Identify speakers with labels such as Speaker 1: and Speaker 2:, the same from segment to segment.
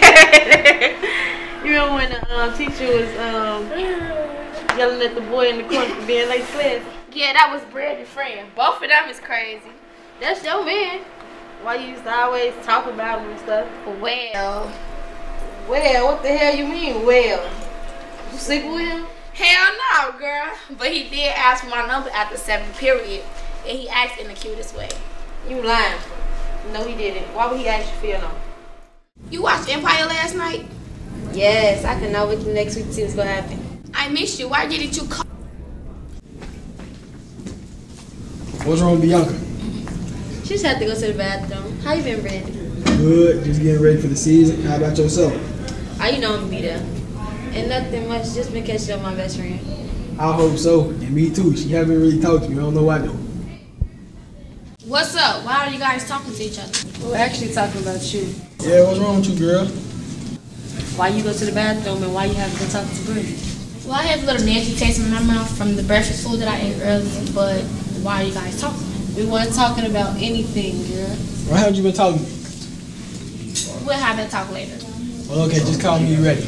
Speaker 1: you remember when the um, teacher was um, yelling at the boy in the corner for being late class?
Speaker 2: Yeah, that was Brandon's friend. Both of them is crazy.
Speaker 1: That's your man. Why you used to always talk about him and stuff?
Speaker 2: Well,
Speaker 1: Well, what the hell you mean, well? You sleep with him?
Speaker 2: hell no, girl. But he did ask for my number after seventh period, and he asked in the cutest way.
Speaker 1: You lying. No, he didn't. Why would he ask you for your number?
Speaker 2: You watched Empire last night?
Speaker 1: Yes, I can know what you next week to see what's gonna happen.
Speaker 2: I missed you. Why didn't you call?
Speaker 3: What's wrong with Bianca?
Speaker 1: She just had to go to the bathroom. How you been, Brandon?
Speaker 3: Good, just getting ready for the season. How about yourself?
Speaker 1: I you know I'm gonna be there. And nothing much, just been catching up with my best friend.
Speaker 3: I hope so. And me too. She haven't really talked to me. I don't know why though.
Speaker 2: What's up? Why are you guys talking to each other?
Speaker 1: We're actually talking about you.
Speaker 3: Yeah, what's wrong with you, girl?
Speaker 1: Why you go to the bathroom and why you haven't been talking to Brandon?
Speaker 2: Well, I have a little nasty taste in my mouth from the breakfast food that I ate earlier, but why are you guys talking?
Speaker 1: We weren't talking about anything, girl.
Speaker 3: Why haven't you been talking?
Speaker 2: We'll have that talk later.
Speaker 3: Well, okay, just call me ready.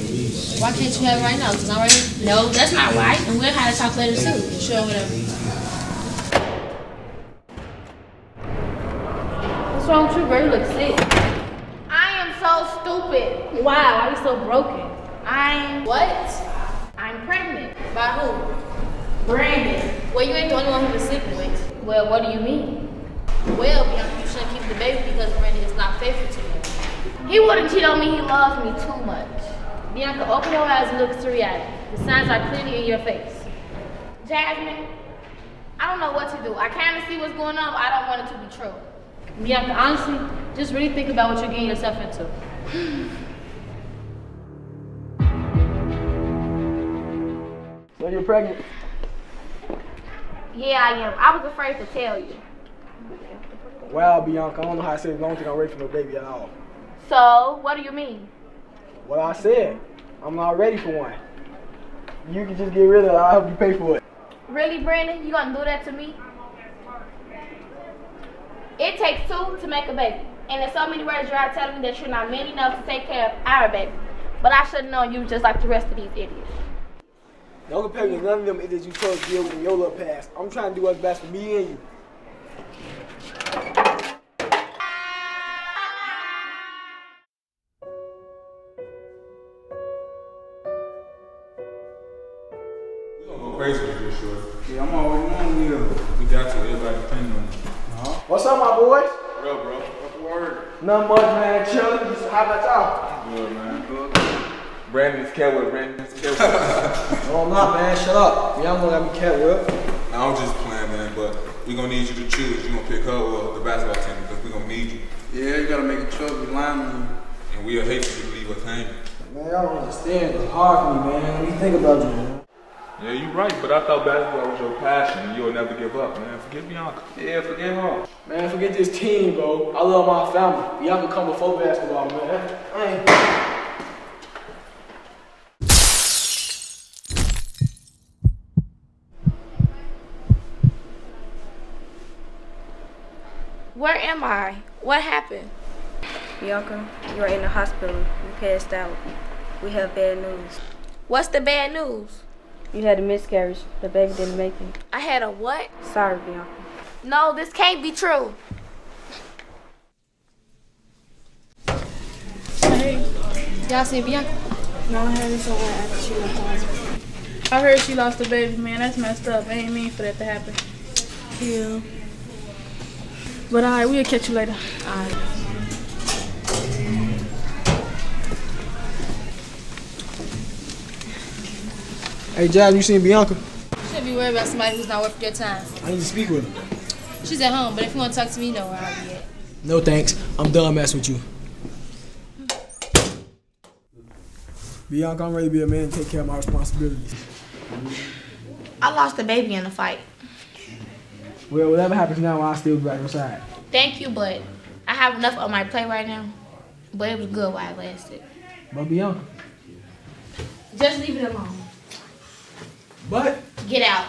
Speaker 1: Why can't you have it right now? It's not ready.
Speaker 2: No, that's not right, and we'll have that talk later too.
Speaker 1: Sure, whatever. Wrong with you? You look sick.
Speaker 2: I am so stupid.
Speaker 1: Why? Why you so broken?
Speaker 2: I'm what? I'm pregnant.
Speaker 1: By who?
Speaker 2: Brandon.
Speaker 1: Well, you ain't the only one who been sleeping with.
Speaker 2: Well, what do you mean?
Speaker 1: Well, Bianca, you shouldn't keep the baby because Brandon is not faithful to you.
Speaker 2: He wouldn't cheat on me. He loves me too much.
Speaker 1: Bianca, open your eyes and look to reality. The signs are clearly in your face.
Speaker 2: Jasmine, I don't know what to do. I kind of see what's going on, but I don't want it to be true.
Speaker 1: Bianca, honestly, just really think about what you're getting yourself into.
Speaker 3: So you're pregnant?
Speaker 2: Yeah, I am. I was afraid to tell you.
Speaker 3: Wow, Bianca, I don't know how I said it. I don't think I'm ready for no baby at all.
Speaker 2: So, what do you mean?
Speaker 3: Well, I said, I'm not ready for one. You can just get rid of it. I'll help you pay for it.
Speaker 2: Really, Brandon? You gonna do that to me? It takes two to make a baby. And in so many words, you're telling me that you're not man enough to take care of our baby. But I should have known you just like the rest of these idiots.
Speaker 3: Don't compare me to none of them idiots you chose to deal with in your little past. I'm trying to do what's best for me and you.
Speaker 4: We gonna go crazy with this short.
Speaker 5: Yeah, I'm already on you.
Speaker 4: We got to. Everybody depending on it.
Speaker 3: What's up, my boys?
Speaker 4: What up, bro? What's the word?
Speaker 3: Nothing much, man. Chilling. Just how about y'all?
Speaker 4: Good, man. Good. Brandon's Ketwood. Brandon's Ketwood.
Speaker 3: Oh, no, I'm not, man. Shut up. Y'all know got me cat whip.
Speaker 4: I'm just playing, man. But we're gonna need you to choose. You gonna pick her or the basketball team because we're gonna need you.
Speaker 5: Yeah, you gotta make a choice. We lying on you.
Speaker 4: And we'll hate for you to leave us hanging.
Speaker 3: Man, y'all don't understand. It's hard for me, man. Let me think about you, man.
Speaker 4: Yeah, you're right. But I thought basketball was your passion and you'll never give up, man. Forget Bianca.
Speaker 5: Yeah, forget her.
Speaker 3: Man, forget this team, bro. I love my family. Y'all can come before basketball, man. I ain't.
Speaker 2: Where am I? What happened?
Speaker 6: Bianca, you are in the hospital. You passed out. We have bad news.
Speaker 2: What's the bad news?
Speaker 6: You had a miscarriage. The baby didn't make it.
Speaker 2: I had a what?
Speaker 6: Sorry, Bianca.
Speaker 2: No, this can't be true.
Speaker 1: Hey, y'all seen Bianca?
Speaker 7: No, I heard someone after she left the hospital.
Speaker 1: I heard she lost a baby, man. That's messed up. I ain't mean for that to happen.
Speaker 7: Yeah.
Speaker 1: But alright, we'll catch you later. Alright.
Speaker 3: Hey, Jab, you seen Bianca?
Speaker 1: You shouldn't be worried about somebody who's not worth your time.
Speaker 3: I need to speak with her.
Speaker 1: She's at home, but if you want to talk to me, you know where I'll be at.
Speaker 3: No thanks. I'm done messing with you. Bianca, I'm ready to be a man and take care of my responsibilities.
Speaker 2: I lost a baby in a fight.
Speaker 3: Well, whatever happens now, I'll still be by your side.
Speaker 2: Thank you, but I have enough on my plate right now. But it was good while it lasted.
Speaker 3: But Bianca.
Speaker 2: Just leave it alone.
Speaker 3: But
Speaker 2: Get out.